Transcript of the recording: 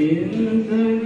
in the